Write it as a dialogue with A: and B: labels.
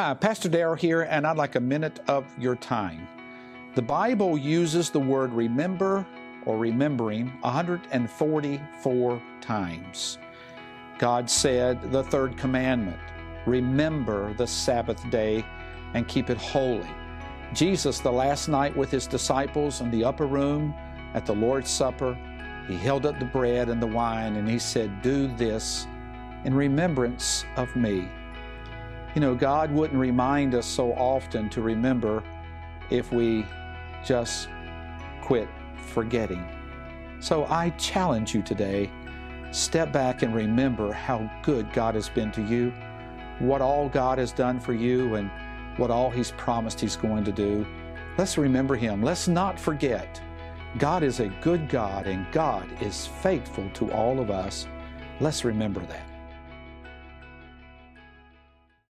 A: Hi, Pastor Darrell here, and I'd like a minute of your time. The Bible uses the word remember or remembering 144 times. God said the third commandment remember the Sabbath day and keep it holy. Jesus, the last night with his disciples in the upper room at the Lord's Supper, he held up the bread and the wine and he said, Do this in remembrance of me. You know, God wouldn't remind us so often to remember if we just quit forgetting. So I challenge you today step back and remember how good God has been to you, what all God has done for you, and what all He's promised He's going to do. Let's remember Him. Let's not forget. God is a good God, and God is faithful to all of us. Let's remember that.